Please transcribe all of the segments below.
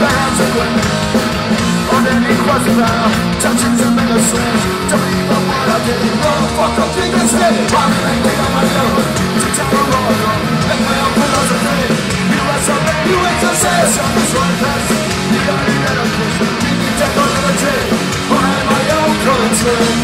the hands of women On any now Touching to make a switch Don't even what I did Roll the fuck up, think instead I'm thinking on my own To tell the world Make my own philosophy USOA, USSA Something's right past The only that I'm pushing We need technology I am my own country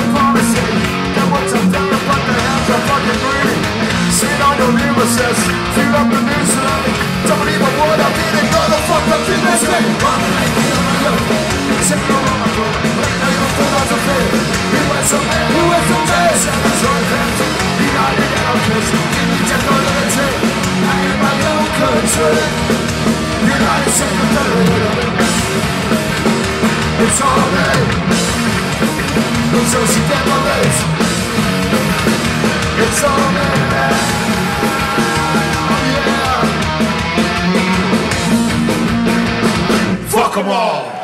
up the news today Don't even what I did And go the fuck up to this day I'm a Take no longer Let me your philosophy USOA USOA Savage Rockets United Anarchists Give me technology I am my own country. United States It's all me It's all she my It's all me Fuck 'em all